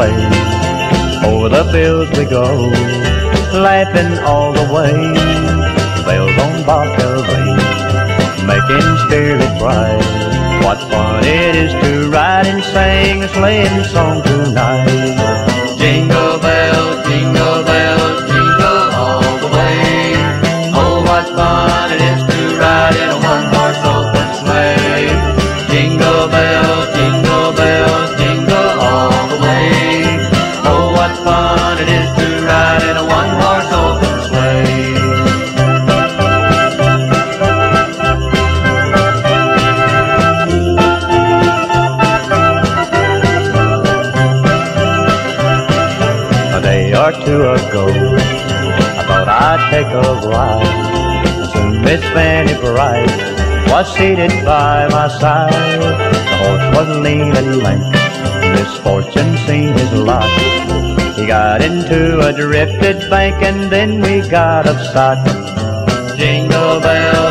Over the fields we go, laughing all the way. Bells on bobtail ring, making spirits bright. What fun it is to ride and sing a sleighing song tonight. Or two ago, I thought I'd take a ride. Soon Miss Fanny Bright was seated by my side. The horse was lean and lank, misfortune seemed his lot. He got into a drifted bank and then we got upset. Jingle bells,